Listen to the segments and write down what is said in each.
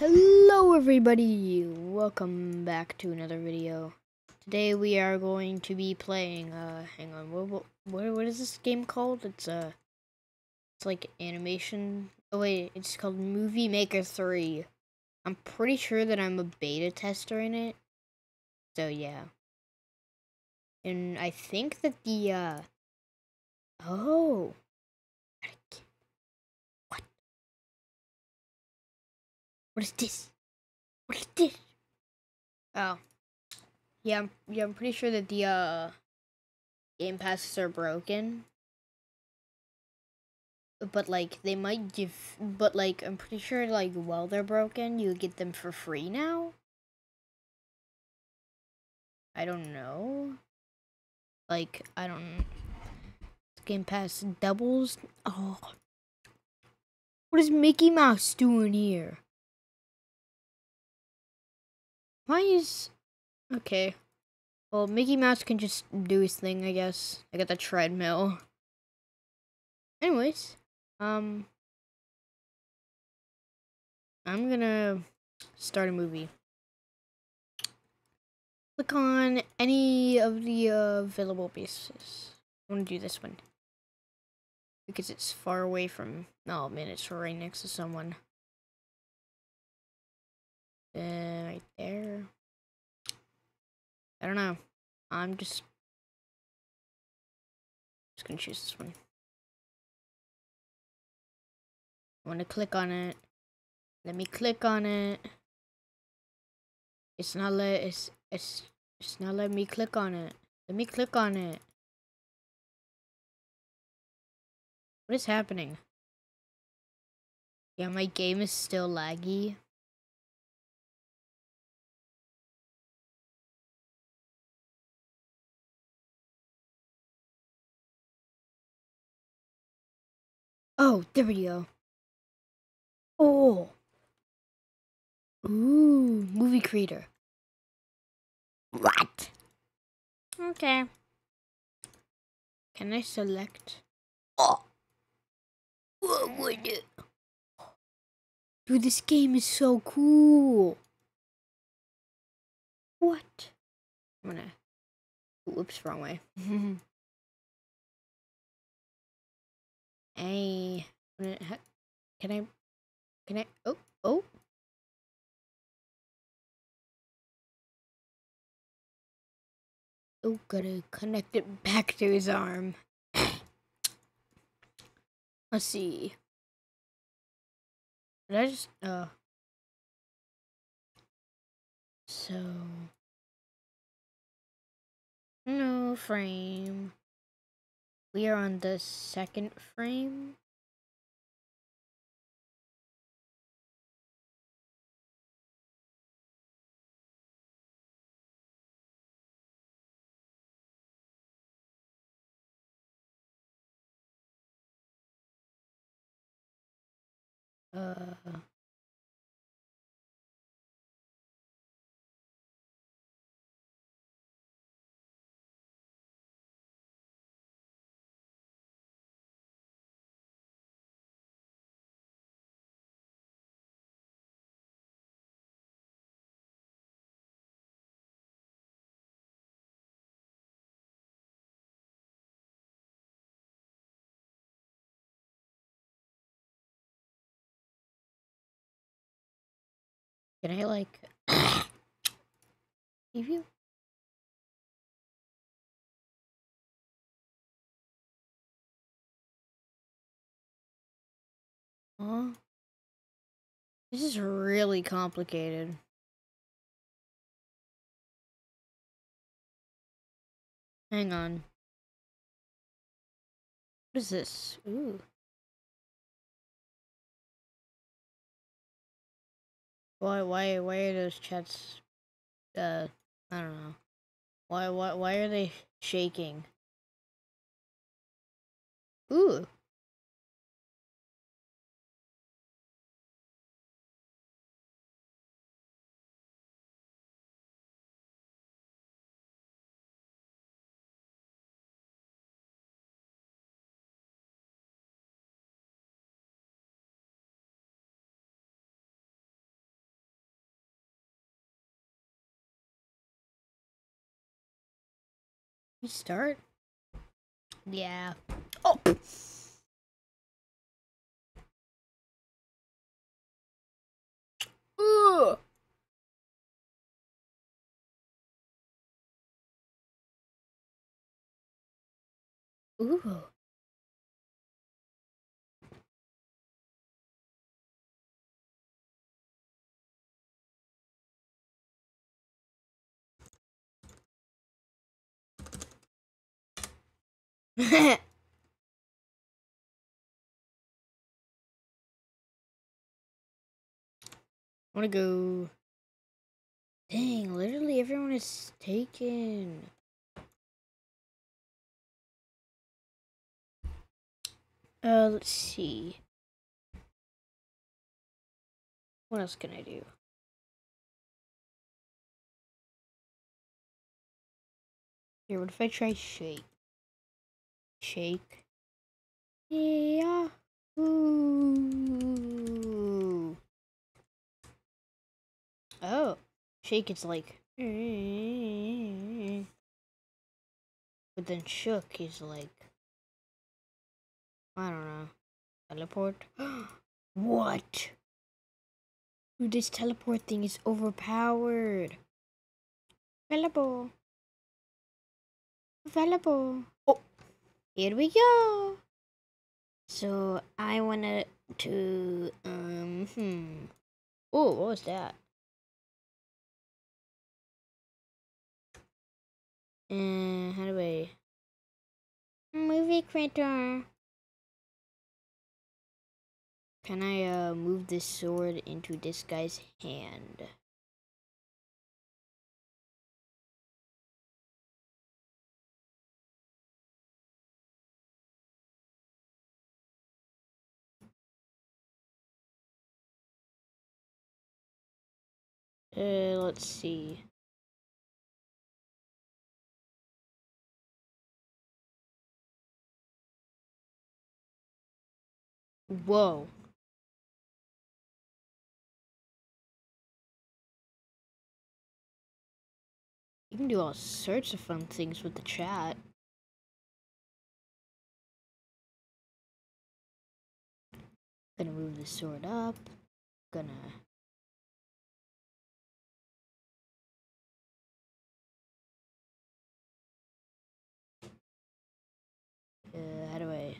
Hello everybody, welcome back to another video. Today we are going to be playing, uh, hang on, what, what, what is this game called? It's, uh, it's like animation, oh wait, it's called Movie Maker 3. I'm pretty sure that I'm a beta tester in it, so yeah. And I think that the, uh, oh, What is this? What is this? Oh. Yeah, I'm, yeah, I'm pretty sure that the uh game passes are broken. But like they might give but like I'm pretty sure like while they're broken, you get them for free now. I don't know. Like I don't Game Pass doubles. Oh. What is Mickey Mouse doing here? Why is... Okay. Well, Mickey Mouse can just do his thing, I guess. I got the treadmill. Anyways, um... I'm gonna start a movie. Click on any of the uh, available bases. I want to do this one. Because it's far away from... Oh man, it's right next to someone. Uh, right there. I don't know. I'm just just gonna choose this one. I want to click on it. Let me click on it. It's not let it's it's it's not letting me click on it. Let me click on it. What is happening? Yeah, my game is still laggy. Oh, there we go. Oh. Ooh, movie creator. What? Okay. Can I select? Oh. What would it? Dude, this game is so cool. What? I'm gonna. Whoops, wrong way. Hey, can I, can I, oh, oh. Oh, gotta connect it back to his arm. Let's see. Did I just, uh. So. No frame. We are on the second frame. Uh... Can I like preview? Huh? This is really complicated. Hang on. What is this? Ooh. Why, why, why are those chats, uh, I don't know. Why, why, why are they shaking? Ooh. Start? Yeah. Oh! Ugh. Ooh. I wanna go. Dang, literally everyone is taken. Uh, let's see. What else can I do? Here, what if I try shake? Shake. Yeah. Ooh. Oh, shake is like. But then shook is like. I don't know. Teleport? what? Dude, this teleport thing is overpowered. Available. Available. Oh, here we go. So I wanted to, um, hmm. Oh, what was that? And uh, how do I? Movie creator. Can I uh, move this sword into this guy's hand? Uh, let's see. Whoa. You can do all sorts of fun things with the chat. Gonna move the sword up. Gonna Uh, how do I?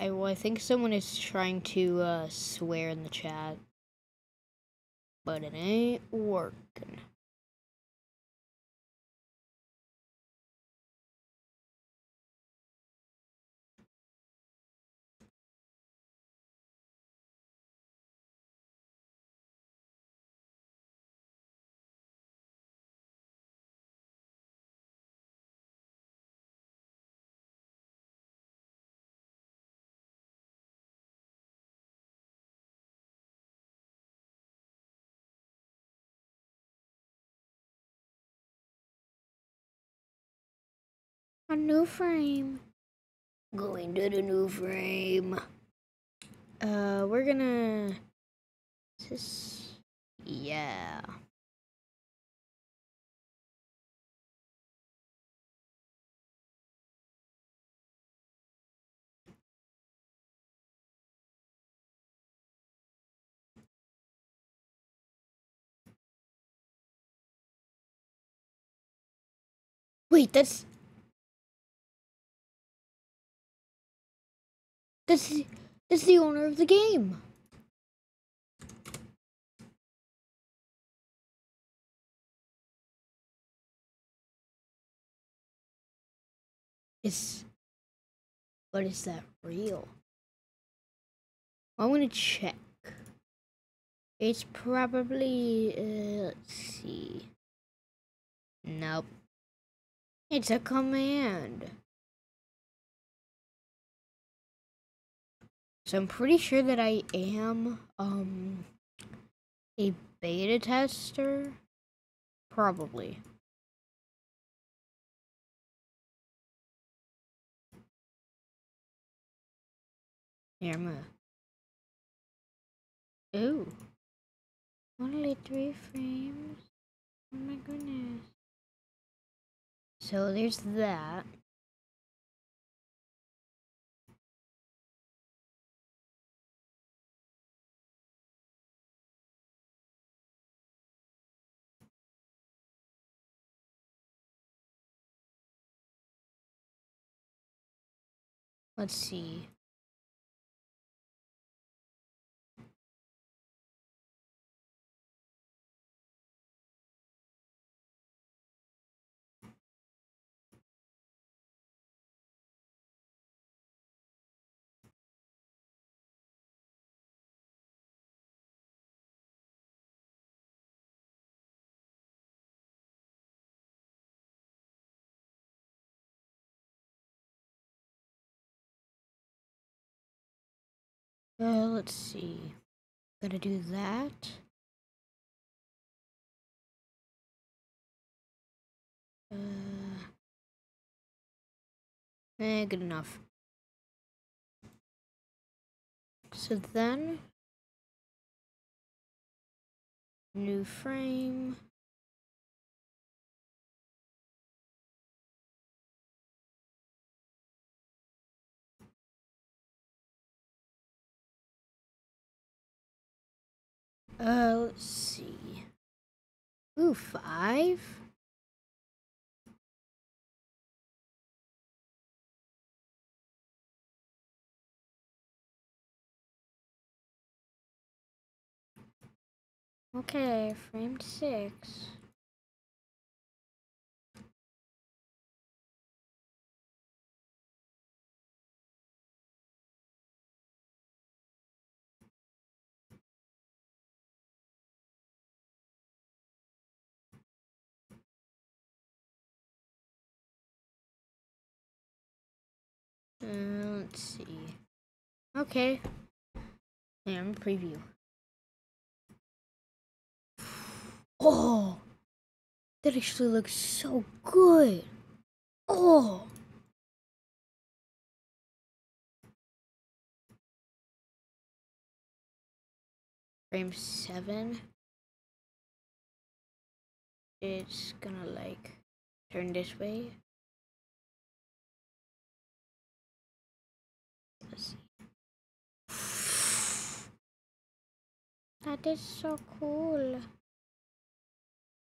I, well, I think someone is trying to uh, swear in the chat, but it ain't working. A new frame. Going to the new frame. Uh, we're gonna. This. Yeah. Wait, that's The, that's the owner of the game. Is but is that real? I want to check. It's probably uh, let's see. Nope. It's a command. So I'm pretty sure that I am um a beta tester. Probably. Here, I'm gonna... Ooh. Only three frames. Oh my goodness. So there's that. Let's see. Uh, let's see. Gotta do that. Uh, eh, good enough. So then, new frame. Uh, let's see. Ooh, five? Okay, frame six. Uh, let's see. Okay. I'm preview. Oh, that actually looks so good. Oh. Frame seven. It's gonna like turn this way. Let's see. That is so cool.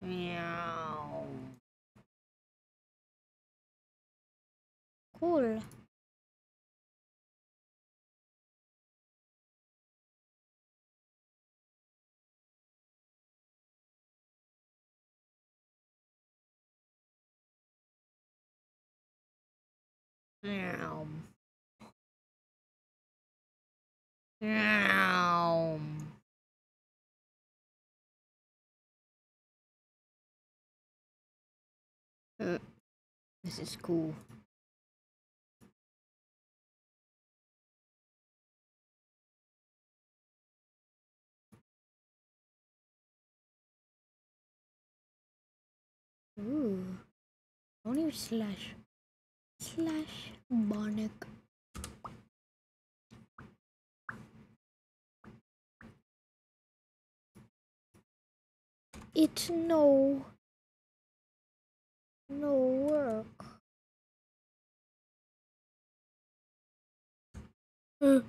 Meow. Cool. Meow. Meow. This is cool. Ooh. Only slash. Slash Bonic. It's no. No work. Uh.